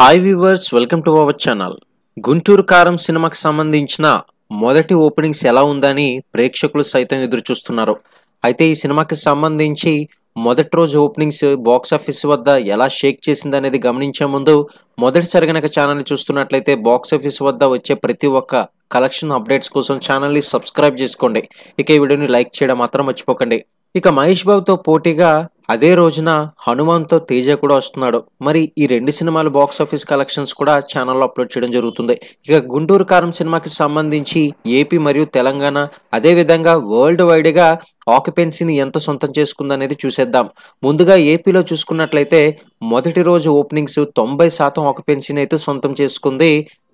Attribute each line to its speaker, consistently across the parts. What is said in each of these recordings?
Speaker 1: Hi viewers welcome to our channel Guntur Kaaram సినిమాకి సంబంధించిన మొదటి ఓపెనింగ్స్ ఎలా ఉందని ప్రేక్షకులు సైతం ఎదురు చూస్తున్నారు అయితే ఈ సినిమాకి సంబంధించి మొదటి రోజు ఓపెనింగ్స్ బాక్స్ ఆఫీస్ వద్ద ఎలా షేక్ చేసింది అనేది గమనించే ముందు మొదటిసారి కనుక ఛానల్ని చూస్తున్నట్లయితే బాక్స్ ఆఫీస్ వద్ద వచ్చే ప్రతి ఒక్క కలెక్షన్ అప్డేట్స్ కోసం ఛానల్ని సబ్స్క్రైబ్ చేసుకోండి. ఇక ఈ వీడియోని లైక్ చేయడం మాత్రం మర్చిపోకండి. ఇక మహేష్ బాబుతో పోటీగా అదే రోజున హనుమాన్తో తేజ కూడా వస్తున్నాడు. మరి ఈ రెండు సినిమాలు బాక్స్ ఆఫీస్ కలెక్షన్స్ కూడా ఛానల్లో అప్లోడ్ చేయడం జరుగుతుంది. ఇక గుంటూరు కారం సినిమాకి సంబంధించి ఏపీ మరియు తెలంగాణ అదే విధంగా వరల్డ్ వైడ్గా ఆక్యుపెన్సీని ఎంత సొంతం చేసుకుందనేది చూసేద్దాం. ముందుగా ఏపీలో చూసుకున్నట్లయితే మొదటి రోజు ఓపెనింగ్స్ తొంభై శాతం ఆక్యుపెన్సీని అయితే సొంతం చేసుకుంది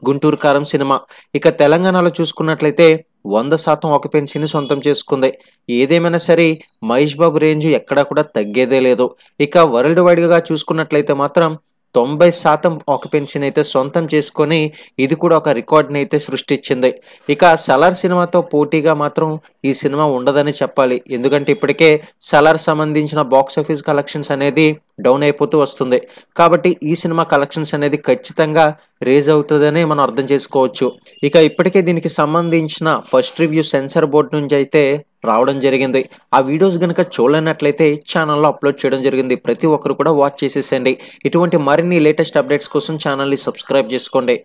Speaker 1: గుంటూరు కారం సినిమా. ఇక తెలంగాణలో చూసుకున్నట్లయితే వంద శాతం ఆక్యుపెన్సీని సొంతం చేసుకుంది. ఏదేమైనా సరే మహేష్ బాబు రేంజ్ ఎక్కడా కూడా తగ్గేదే లేదు. ఇక వరల్డ్ వైడ్గా చూసుకున్నట్లయితే మాత్రం తొంభై శాతం ఆక్యుపెన్సీని అయితే సొంతం చేసుకొని ఇది కూడా ఒక రికార్డ్ని అయితే సృష్టించింది. ఇక సలార్ సినిమాతో పోటీగా మాత్రం ఈ సినిమా ఉండదని చెప్పాలి. ఎందుకంటే ఇప్పటికే సలార్ సంబంధించిన బాక్స్ ఆఫీస్ కలెక్షన్స్ అనేది డౌన్ అయిపోతూ వస్తుంది. కాబట్టి ఈ సినిమా కలెక్షన్స్ అనేది ఖచ్చితంగా రేజ్ అవుతుందని మనం అర్థం చేసుకోవచ్చు. ఇక ఇప్పటికే దీనికి సంబంధించిన ఫస్ట్ రివ్యూ సెన్సర్ బోర్డ్ నుంచి అయితే రావడం జరిగింది. ఆ వీడియోస్ కనుక చూడలేనట్లయితే ఛానల్లో అప్లోడ్ చేయడం జరిగింది. ప్రతి ఒక్కరు కూడా వాచ్ చేసేసండి ఇటువంటి మరిన్ని లేటెస్ట్ అప్డేట్స్ కోసం ఛానల్ని సబ్స్క్రైబ్ చేసుకోండి.